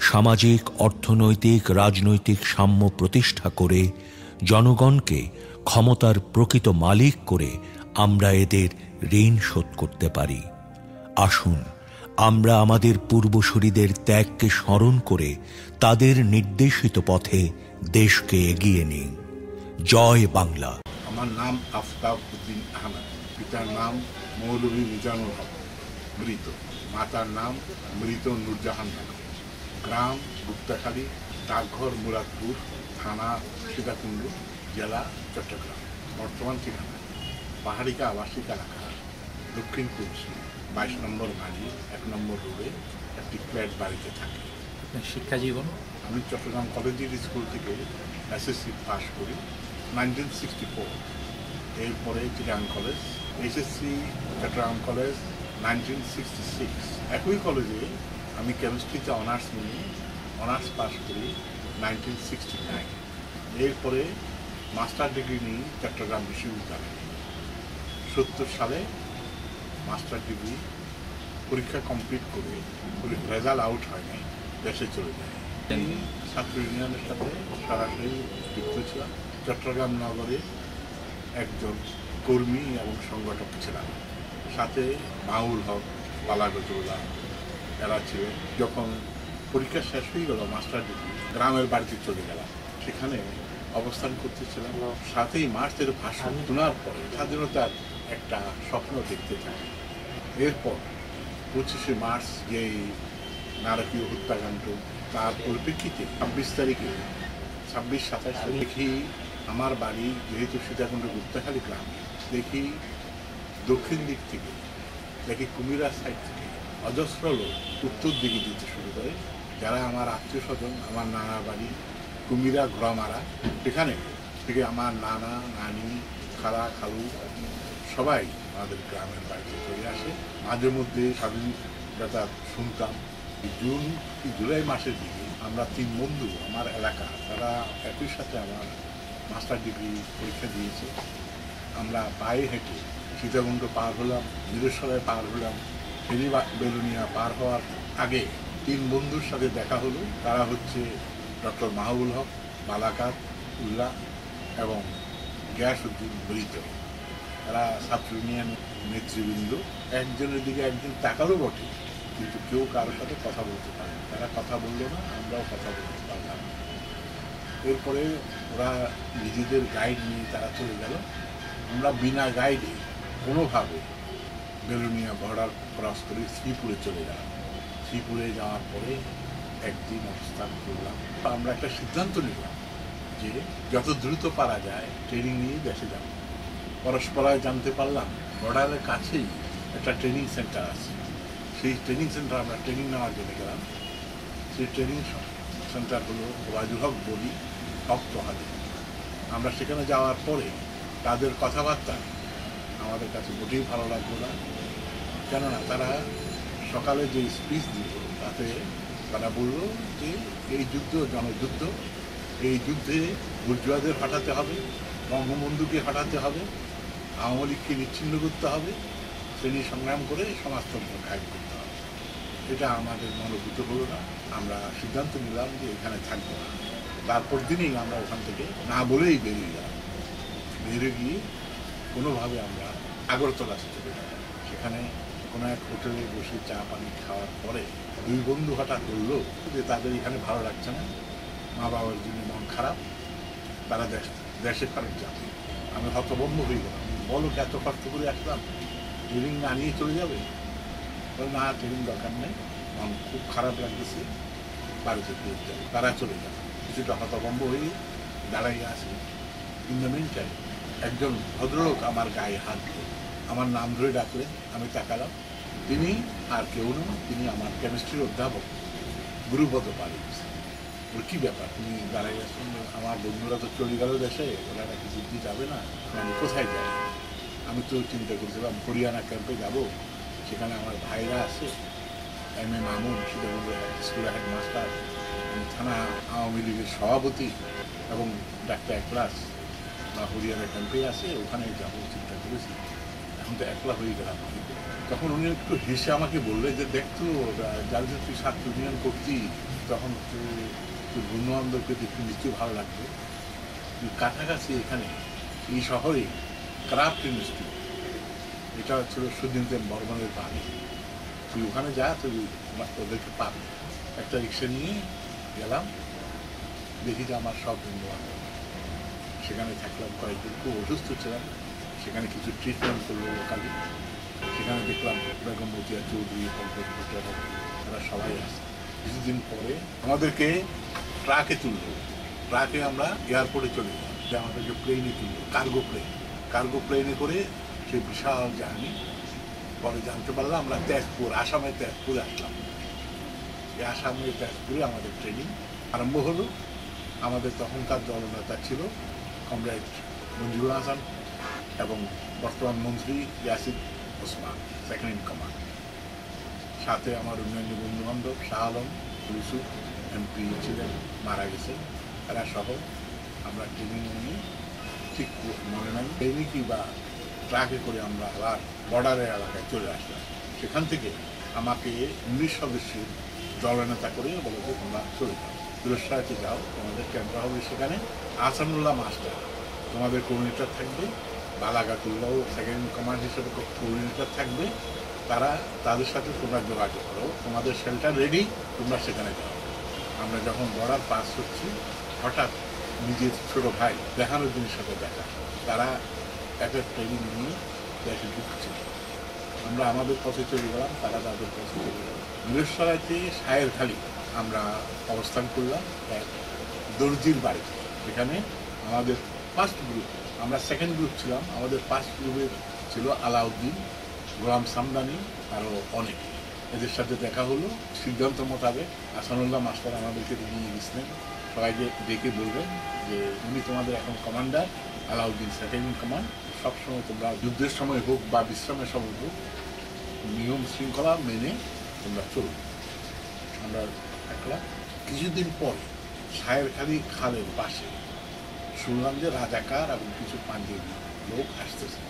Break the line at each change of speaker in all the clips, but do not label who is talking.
সামাজিক, অর্থনৈতিক, রাজনৈতিক সাম্য প্রতিষ্ঠা করে জনগণকে ক্ষমতার প্রকৃত মালিক করে আমরা এদের ঋণ শোধ করতে পারি। আসুন, আমরা আমাদের পূর্বসূরীদের ত্যাগকে স্মরণ করে তাদের নির্দেশিত পথে দেশকে এগিয়ে নিই। জয় বাংলা।
আমার নাম আফতাব উদ্দিন আহমেদ। পিতার নাম মৌলভী মিজানুর হক। মৃত। মাতার নাম মৃত নুরজাহান বেগম গ্রাম গুপ্তাখালী ডাকঘর মুরাদপুর থানা সীতাকুণ্ড জেলা চট্টগ্রাম। বর্তমান ঠিকানা পাহাড়িকা আবাসিক এলাকা দক্ষিণ কুচি বাইশ নম্বর বাড়ি এক নম্বর রোডে একটি ফ্ল্যাট বাড়িতে থাকে।
শিক্ষা জীবন?
আমি চট্টগ্রাম কলেজের স্কুল থেকে এসএসসি পাস করি নাইনটিন সিক্সটি ফোর। এরপরে Chirang college SSC Chittagong college nineteen sixty six. একই কলেজে আমি কেমিস্ট্রিতে অনার্স নিয়ে অনার্স পাস করি নাইনটিন সিক্সটি নাইন এরপরে মাস্টার ডিগ্রি নিই চট্টগ্রাম বিশ্ববিদ্যালয়ে। সত্তর সালে মাস্টার ডিগ্রি পরীক্ষা কমপ্লিট করে রেজাল্ট আউট হয়নি দেশে চলে যায়। ছাত্র ইউনিয়নের সাথে সরাসরি যুক্ত ছিলাম। চট্টগ্রাম নগরে একজন কর্মী এবং সংগঠক ছিলাম। সাথে মাউল হক বালাগজুল্লাহ এরা ছিল। যখন পরীক্ষা শেষ হয়ে গেল মাস্টার ডিগ্রি গ্রামের বাড়িতে চলে গেলাম। সেখানে অবস্থান করতেছিলাম। সাতই মার্চের ভাষণ শোনার পরে স্বাধীনতার একটা স্বপ্ন দেখতে থাকি এরপর পঁচিশে মার্চ যেই নারকীয় হত্যাকাণ্ড তার পরিপ্রেক্ষিতে ছাব্বিশ তারিখে ছাব্বিশ সাতাশ দেখি আমার বাড়ি যেহেতু সীতাকুণ্ড গুপ্তাখালী গ্রাম দেখি দক্ষিণ দিক থেকে দেখি কুমিরা সাইড থেকে অজস্র লোক উত্তর দিকে দিতে শুরু করে। যারা আমার আত্মীয় স্বজন, আমার নানা বাড়ি, কুমিরা, ঘোড়ামারা সেখানে থেকে আমার নানা, নানি, খালা, খালু, সবাই আমাদের গ্রামের বাড়িতে চলে আসে। মাঝে মধ্যে স্বাধীনতা শুনতাম। জুন কি জুলাই মাসের দিকে আমরা তিন বন্ধু, আমার এলাকা, তারা একই সাথে আমার মাস্টার ডিগ্রি পরীক্ষা দিয়েছে। আমরা পায়ে হেঁটে সীতাকুণ্ড পার হলাম বীরেশ্বরায় পার হলাম। ফেরি বেলুনিয়া পার হওয়ার আগে তিন বন্ধুর সাথে দেখা হলো। তারা হচ্ছে ডক্টর মাহবুল হক বালাকাত উল্লাহ এবং গ্যাস উদ্দিন মৃত তারা ছাত্র ইউনিয়ন নেতৃবৃন্দ। একজনের দিকে একজন তাকালো বটে, কিন্তু কেউ কারোর সাথে কথা বলতে পারে। তারা কথা বলল না, আমরাও কথা বলতে পারলাম এরপরে ওরা নিজেদের গাইড নিয়ে তারা চলে গেল। আমরা বিনা গাইডে কোনোভাবে বেলুনিয়া বর্ডার ক্রস করে শ্রীপুরে চলে গেলাম। শ্রীপুরে যাওয়ার পরে একদিন অবস্থান করলাম। আমরা একটা সিদ্ধান্ত নিলাম যে যত দ্রুত পারা যায় ট্রেনিং নিয়ে দেশে যাব। পরস্পরায় জানতে পারলাম, বর্ডারের কাছেই একটা ট্রেনিং সেন্টার আছে। সেই ট্রেনিং সেন্টার আমরা ট্রেনিং নেওয়ার জন্য গেলাম। সেই ট্রেনিং সেন্টার হলো ওয়াজুল হক, বলি, হক তোহাদি আমরা সেখানে যাওয়ার পরে তাদের কথাবার্তা আমাদের কাছে মোটেই ভালো লাগল না। কেননা তারা সকালে যে স্পিচ দিল, তাতে তারা বলল যে এই যুদ্ধ জনযুদ্ধ, এই যুদ্ধে বুর্জুয়াদের হটাতে হবে, বঙ্গবন্ধুকে হটাতে হবে, আওয়ামী লীগকে বিচ্ছিন্ন করতে হবে, শ্রেণি সংগ্রাম করে সমাজতন্ত্র কায়েম করতে হবে। এটা আমাদের মনোভূত হলো না। আমরা সিদ্ধান্ত নিলাম যে এখানে থাকব না। তারপর দিনেই আমরা ওখান থেকে না বলেই বেরিয়ে গেলাম। বেরিয়ে গিয়ে কোনোভাবে আমরা আগরতলা সেখানে কোনো এক হোটেলে বসে চা পানি খাওয়ার পরে দুই বন্ধু হঠাৎ বলল যে তাদের এখানে ভালো লাগছে না। মা বাবার জন্য মন খারাপ। তারা দেশ দেশে ফেরত যাবে আমি হতভম্ব হয়ে গেলাম। বলো এত কষ্ট করে আসলাম? ট্রেনিং না নিয়ে চলে যাবে? বলে, না ট্রেনিং দরকার নেই। মন খুব খারাপ লাগতেছে। বাড়িতে ফিরে যাবে। তারা চলে যাবে কিছুটা হতভম্ব হয়ে দাঁড়াই আসে ইন দ্য মিন টাইম একজন ভদ্রলোক আমার গায়ে হাত দিয়ে আমার নাম ধরে ডাকলে আমি তাকালাম। তিনি আর কেউ নন, তিনি আমার কেমিস্ট্রির অধ্যাপক গুরুপদ পালিত ওর কি ব্যাপার? তুমি দাঁড়াই আসুন আমার বন্ধুরা তো চলে গেল দেশে, ওরা নাকি যুদ্ধে যাবে না? আমি কোথায় যাই? আমি তো চিন্তা করছিলাম, হরিয়ানা ক্যাম্পে যাব। সেখানে আমার ভাইরা আছে, এম এ মামুন, সীতাকুণ্ড স্কুলের হেডমাস্টার থানা আওয়ামী লীগের সভাপতি এবং ডাক্তার ক্লাস বা হরিয়ানা ক্যাম্পে আছে ওখানে যাব, চিন্তা করেছি। এখন তো একলা হয়ে গেলাম। তখন উনি একটু হেসে আমাকে বললে যে, দেখ দেখতো যাদের তুই ছাত্র ইউনিয়ন করতি তখন তুই তুই বন্ধু বান্ধবকে দেখতে নিশ্চয়ই ভালো লাগবে। তুই কাছাকাছি এখানে, এই শহরে ক্রাফট ইন্ডাস্ট্রি এটা ছিল সুদিন বর্মনের বাড়ি। তুই ওখানে যা, তুই ওদেরকে পাবি। একটা রিক্সা নিয়ে গেলাম, দেখি যে আমার সব বন্ধু সেখানে থাকলাম কয়েকদিন, খুব অসুস্থ ছিলাম। সেখানে কিছু ট্রিটমেন্ট করল লোকালি সেখানে দেখলাম বেগম মতিয়া চৌধুরী পঙ্কজ ভট্টাচার্য তারা সবাই আছে কিছুদিন পরে আমাদেরকে ট্রাকে তুললো ট্রাকে আমরা এয়ারপোর্টে চলে গেলাম যে আমাদেরকে প্লেনে তুললো কার্গো প্লেন কার্গো প্লেনে করে সেই বিশাল জার্নি। পরে জানতে পারলাম আমরা তেজপুর, আসামে তেজপুরে আসলাম। এই আসামে তেজপুরে আমাদের ট্রেনিং আরম্ভ হলো। আমাদের তখনকার দলনেতা ছিল কমরেড মঞ্জুরুল হাসান এবং বর্তমান মন্ত্রী Yasid Osman second in command সাথে আমার অন্যান্য বন্ধু বান্ধব শাহ আলম ইউসুফ এমপি ছিলেন, মারা গেছে। তারা সহ আমরা ট্রেনিং নিয়ে ঠিক মনে নাই ট্রেনিংই বা ট্রাকে করে আমরা আবার বর্ডারের এলাকায় চলে আসলাম। সেখান থেকে আমাকে উনিশ সদস্যের দলনেতা করে বলে যে তোমরা চলে যাও। যাও, তোমাদের ক্যাম্পটা হবে সেখানে। আসানুল্লাহ মাস্টার, তোমাদের কোঅর্ডিনেটর থাকবে বালাগাতুল্লাহ সেকেন্ড কমান্ড হিসেবে কোঅর্ডিনেটর থাকবে। তারা তাদের সাথে তোমরা যোগাযোগ করো। তোমাদের শেল্টার রেডি তোমরা সেখানে যাও। আমরা যখন বর্ডার পাস হচ্ছি, হঠাৎ নিজের ছোট ভাই দেখানোর সাথে দেখা। তারা একটা ট্রেনিং নিয়ে দেশে ঢুকছে। আমরা আমাদের পথে চলে গেলাম, তারা তাদের পথে চলে গেলাম মিরেশ্বরাইতে সায়ের খালি আমরা অবস্থান করলাম এক দর্জির বাড়িতে। এখানে আমাদের ফার্স্ট গ্রুপ আমরা সেকেন্ড গ্রুপ ছিলাম, আমাদের ফার্স্ট গ্রুপে ছিল আলাউদ্দিন, গোলাম সামদানি আরও অনেক। এদের সাথে দেখা হলো, সিদ্ধান্ত মোতাবেক আসানুল্লাহ মাস্টার আমাদেরকে নিয়ে গেছিলেন সবাইকে ডেকে বলবেন যে, উনি তোমাদের এখন কমান্ডার, আলাউদ্দিন সেকেন্ড কমান্ড। সবসময় তোমরা যুদ্ধের সময় হোক বা বিশ্রামের সময় হোক, নিয়ম শৃঙ্খলা মেনে তোমরা চলবে আমরা থাকলাম কিছুদিন পরে সায়েরখালী খালের পাশে শুনলাম যে রাজাকার এবং কিছু পাঞ্জাবি লোক আসতেছে।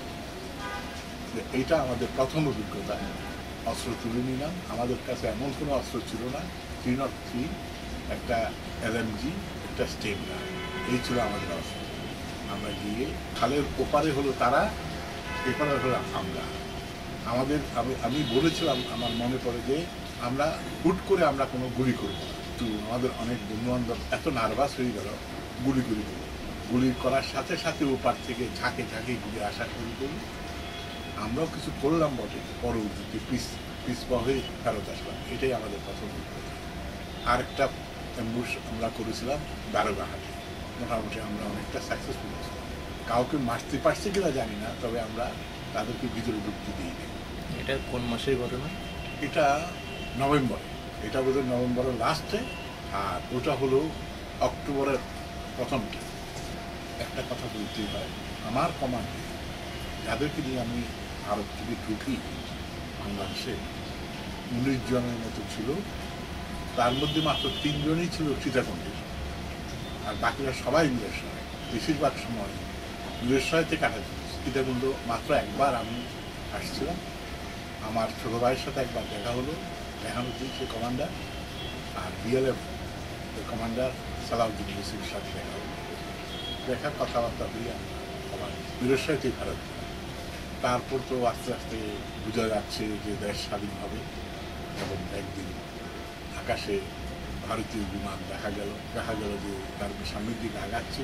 যে এইটা আমাদের প্রথম অভিজ্ঞতা। অস্ত্র তুলে নিলাম। আমাদের কাছে এমন কোনো অস্ত্র ছিল না। থ্রি নট থ্রি একটা এলএমজি একটা স্টেম এই ছিল আমাদের অস্ত্র। আমরা গিয়ে খালের ওপারে হলো তারা, এপারে হলো আমরা। আমাদের আমি আমি বলেছিলাম, আমার মনে পড়ে যে আমরা হুট করে আমরা কোনো গুলি করব না। কিন্তু আমাদের অনেক বন্ধু বান্ধব এত নার্ভাস হয়ে গেল, গুলি গুলি করব। গুলি করার সাথে সাথে ওপার থেকে ঝাঁকে ঝাঁকে গুলি আসা শুরু করি আমরাও কিছু করলাম বটে। পরবর্তীতে পিস পিসপা হয়ে ফেরত আসলাম। এটাই আমাদের প্রথম। আরেকটা অ্যাম্বুশ আমরা করেছিলাম দারোগাহাটে। মোটামুটি আমরা অনেকটা সাকসেসফুল ছিলাম। কাউকে মারতে পারছি কিনা জানি না তবে আমরা তাদেরকে ভিতরে ঢুকতে দিই
এটা কোন মাসের ঘটনা?
এটা নভেম্বর। এটা বোধহয় নভেম্বরের লাস্টে আর ওটা হলো অক্টোবরের প্রথম একটা কথা বলতেই হয়। আমার কমান্ডে যাদেরকে নিয়ে আমি ভারত থেকে ঢুকি। বাংলাদেশে উনিশ জনের মতো ছিল। তার মধ্যে মাত্র তিনজনই ছিল সীতাকুণ্ডের আর বাকিরা সবাই নিরসয় বেশিরভাগ সময় নিরসয়তে কাটাতে সীতাকুণ্ড মাত্র একবার আমি আসছিলাম। আমার ছোটো ভাইয়ের সাথে একবার দেখা হলো। দেখানুদ্দিন সে কমান্ডার আর বিএলএফ কমান্ডার সালাউদ্দিন ইউসিফের সাথে দেখা হলো। দেখার কথাবার্তা হয়ে আবার নিরসয়তে ফেরত তারপর তো আস্তে আস্তে বোঝা যাচ্ছে যে দেশ স্বাধীন হবে এবং একদিন আকাশে ভারতীয় বিমান দেখা গেল। দেখা গেল যে তার সামনের দিকে আগাচ্ছে।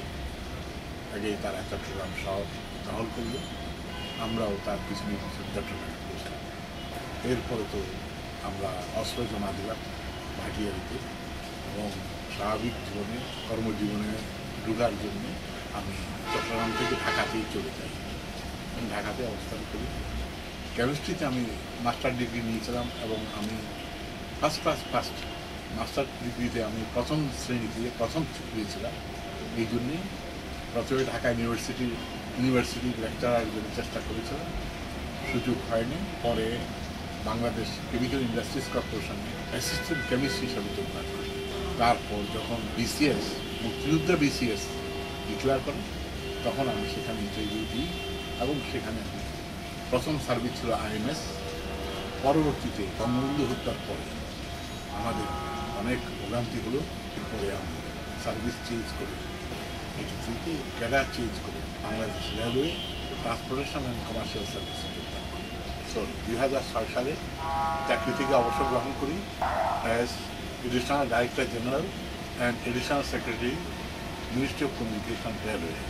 আগে তারা চট্টগ্রাম শহর দখল করল। আমরাও তার পিছনে পিছনে চট্টগ্রামে পৌঁছলাম এরপরে তো আমরা অস্ত্র জমা দিলাম ভাটিয়ারিতে এবং স্বাভাবিক জীবনে, কর্মজীবনে, ঢুকার জন্য আমি চট্টগ্রাম থেকে ঢাকাতেই চলে যাই। আমি ঢাকাতে অবস্থান করি। কেমিস্ট্রিতে আমি মাস্টার ডিগ্রি নিয়েছিলাম এবং আমি ফার্স্ট ক্লাস ফার্স্ট মাস্টার ডিগ্রিতে আমি প্রথম শ্রেণীতে প্রথম পেয়েছিলাম এই জন্যে প্রথমে ঢাকা ইউনিভার্সিটি ইউনিভার্সিটির লেকচারার জন্য চেষ্টা করেছিলাম। সুযোগ হয়নি। পরে বাংলাদেশ কেমিক্যাল ইন্ডাস্ট্রিজ কর্পোরেশনে অ্যাসিস্ট্যান্ট কেমিস্ট হিসাবে যোগদান করি। তারপর যখন বিসিএস মুক্তিযুদ্ধ বিসিএস ডিক্লেয়ার করে তখন আমি সেখানে ইন্টারভিউ দিই এবং সেখানে প্রথম সার্ভিস ছিল আইএমএস পরবর্তীতে বঙ্গবন্ধু হত্যার পরে আমাদের অনেক ভোগান্তি হলো, এরপরে আমি সার্ভিস চেঞ্জ করে এটি থেকে ক্যাডার চেঞ্জ করে Bangladesh railway transportation and commercial service so দুই হাজার ছয় সালে চাকরি থেকে অবসর গ্রহণ করি। As additional director general and additional secretary ministry of communication railway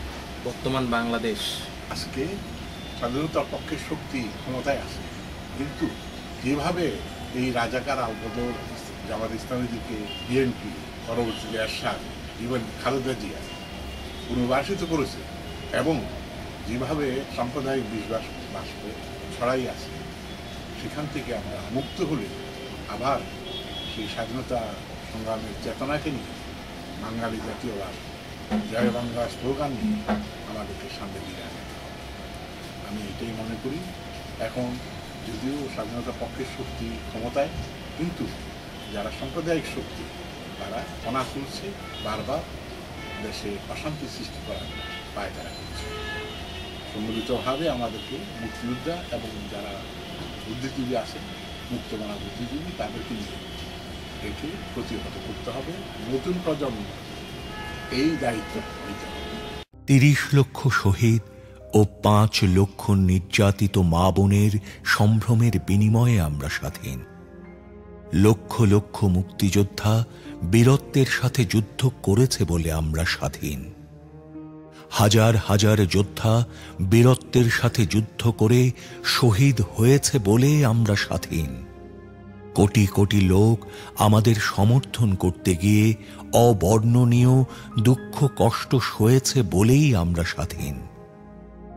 বর্তমান বাংলাদেশ।
আজকে স্বাধীনতার পক্ষের শক্তি ক্ষমতায় আছে। কিন্তু যেভাবে এই রাজাকার আলবদর জামাত ইসলামীদেরকে বিএনপি পরবর্তীতে এরশাদ ইভেন খালেদা জিয়া পুনর্বাসিত করেছে এবং যেভাবে সাম্প্রদায়িক বিশ্বাস বাষ্প ছড়াই আছে সেখান থেকে আমরা মুক্ত হলে আবার সেই স্বাধীনতা সংগ্রামের চেতনাকে নিয়ে বাঙালি জাতীয়বাদ জয় বাংলা স্লোগান নিয়ে আমাদেরকে সামনে আনতে হবে আমি এটাই মনে করি, এখন যদিও স্বাধীনতা পক্ষের শক্তি ক্ষমতায়, কিন্তু যারা সাম্প্রদায়িক শক্তি, তারা কণা তুলছে বারবার দেশে অশান্তি সৃষ্টি করার পায় তারা করছে। সম্মিলিতভাবে আমাদেরকে মুক্তিযোদ্ধা এবং যারা বুদ্ধিজীবী আছেন, মুক্তমানা বুদ্ধিজীবী, তাদেরকে নিয়ে এটি প্রতিহত করতে হবে। নতুন প্রজন্ম এই দায়িত্ব
তিরিশ লক্ষ শহীদ ও পাঁচ লক্ষ নির্যাতিত মা বোনের সম্ভ্রমের বিনিময়ে আমরা স্বাধীন। লক্ষ লক্ষ মুক্তিযোদ্ধা বীরত্বের সাথে যুদ্ধ করেছে বলে আমরা স্বাধীন। হাজার হাজার যোদ্ধা বীরত্বের সাথে যুদ্ধ করে শহীদ হয়েছে বলে আমরা স্বাধীন। কোটি কোটি লোক আমাদের সমর্থন করতে গিয়ে অবর্ণনীয় দুঃখ কষ্ট সয়েছে বলেই আমরা স্বাধীন।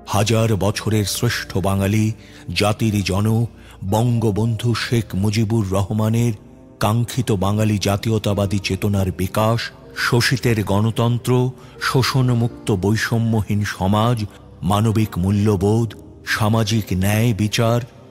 হাজার বছরের শ্রেষ্ঠ বাঙালি, জাতির জনক বঙ্গবন্ধু শেখ মুজিবুর রহমানের কাঙ্ক্ষিত বাঙালি জাতীয়তাবাদী চেতনার বিকাশ, শোষিতের গণতন্ত্র, শোষণমুক্ত বৈষম্যহীন সমাজ, মানবিক মূল্যবোধ, সামাজিক ন্যায় বিচার